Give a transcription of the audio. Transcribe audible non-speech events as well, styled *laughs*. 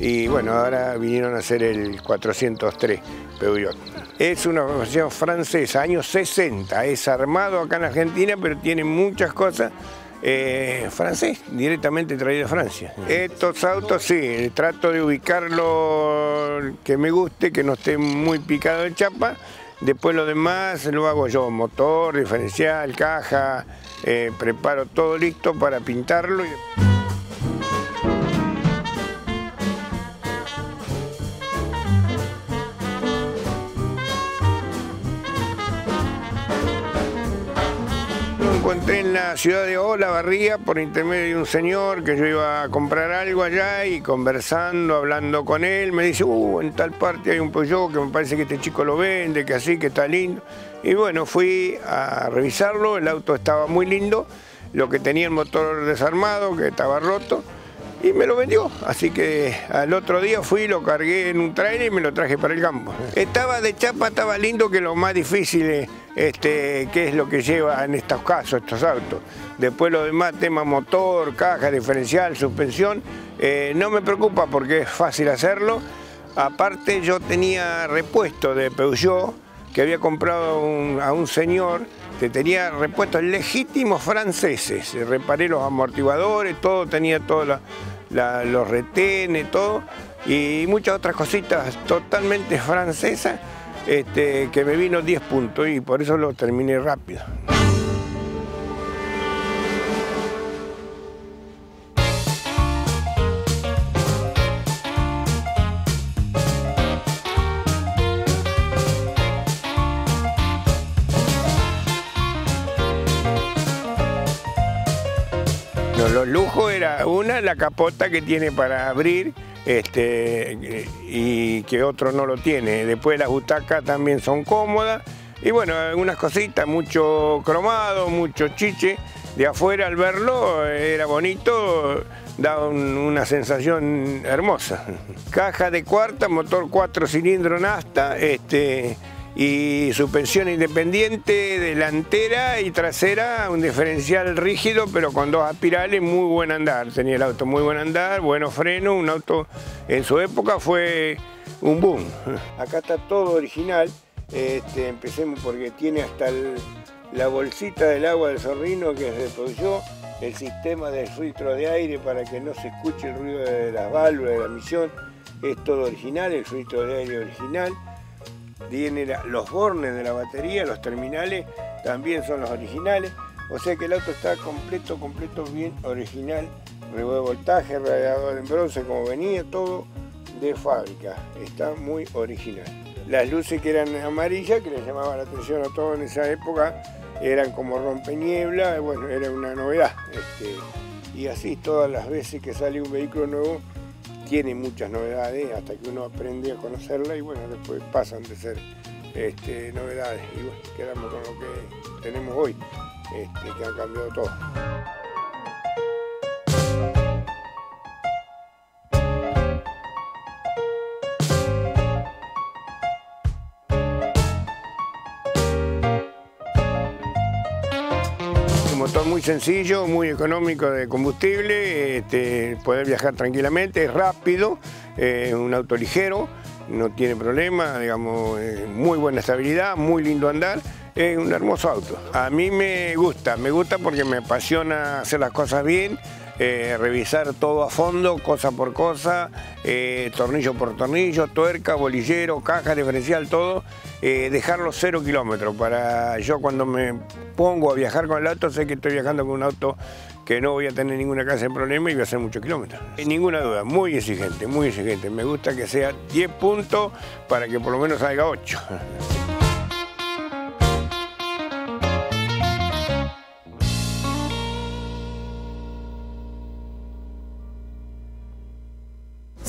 y bueno, ahora vinieron a hacer el 403 Peugeot. Es una versión francesa, años 60, es armado acá en Argentina, pero tiene muchas cosas eh, francés, directamente traído de Francia. Estos autos sí, trato de ubicarlo que me guste, que no esté muy picado de chapa. Después lo demás lo hago yo, motor, diferencial, caja, eh, preparo todo listo para pintarlo. Encontré en la ciudad de Olavarría por intermedio de un señor que yo iba a comprar algo allá y conversando, hablando con él, me dice, uh, en tal parte hay un pollo que me parece que este chico lo vende, que así, que está lindo. Y bueno, fui a revisarlo, el auto estaba muy lindo, lo que tenía el motor desarmado, que estaba roto, y me lo vendió. Así que al otro día fui, lo cargué en un trailer y me lo traje para el campo. Estaba de chapa, estaba lindo, que lo más difícil es este, qué es lo que lleva en estos casos estos autos. Después lo demás, tema motor, caja, diferencial, suspensión, eh, no me preocupa porque es fácil hacerlo. Aparte yo tenía repuesto de Peugeot que había comprado a un señor que tenía repuestos legítimos franceses. Reparé los amortiguadores, todo, tenía todos los retenes, todo, y muchas otras cositas totalmente francesas este, que me vino 10 puntos y por eso lo terminé rápido. Los lujos era una, la capota que tiene para abrir este, y que otro no lo tiene. Después las butacas también son cómodas. Y bueno, algunas cositas, mucho cromado, mucho chiche. De afuera al verlo era bonito, da una sensación hermosa. Caja de cuarta, motor cuatro cilindros Nasta, este, y suspensión independiente, delantera y trasera, un diferencial rígido pero con dos aspirales, muy buen andar. Tenía el auto muy buen andar, buenos frenos, un auto en su época fue un boom. Acá está todo original, este, empecemos porque tiene hasta la bolsita del agua del zorrino que se produjo, el sistema de filtro de aire para que no se escuche el ruido de las válvulas de la misión, es todo original, el filtro de aire original tiene los bornes de la batería, los terminales, también son los originales. O sea que el auto está completo, completo, bien original. Relevo de voltaje, radiador en bronce como venía, todo de fábrica. Está muy original. Las luces que eran amarillas, que les llamaba la atención a todos en esa época, eran como rompeñiebla, bueno, era una novedad. Este, y así todas las veces que sale un vehículo nuevo, tiene muchas novedades hasta que uno aprende a conocerla y bueno, después pasan de ser este, novedades y bueno, quedamos con lo que tenemos hoy, este, que ha cambiado todo. Motor muy sencillo, muy económico de combustible, este, poder viajar tranquilamente, es rápido, es un auto ligero, no tiene problema, digamos, muy buena estabilidad, muy lindo andar, es un hermoso auto. A mí me gusta, me gusta porque me apasiona hacer las cosas bien, eh, revisar todo a fondo, cosa por cosa, eh, tornillo por tornillo, tuerca, bolillero, caja diferencial, todo, eh, dejarlo cero kilómetros para yo cuando me pongo a viajar con el auto sé que estoy viajando con un auto que no voy a tener ninguna clase de problema y voy a hacer muchos kilómetros. Sin ninguna duda, muy exigente, muy exigente. Me gusta que sea 10 puntos para que por lo menos salga 8. *laughs*